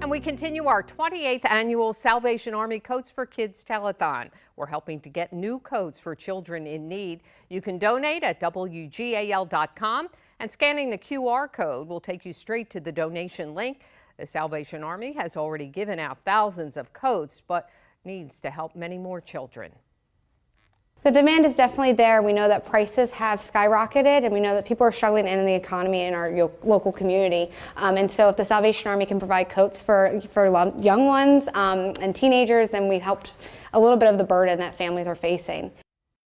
And we continue our 28th annual Salvation Army Coats for Kids telethon. We're helping to get new coats for children in need. You can donate at WGAL.com and scanning the QR code will take you straight to the donation link. The Salvation Army has already given out thousands of coats, but needs to help many more children. The demand is definitely there. We know that prices have skyrocketed and we know that people are struggling in the economy in our local community. Um, and so if the Salvation Army can provide coats for, for young ones um, and teenagers, then we've helped a little bit of the burden that families are facing.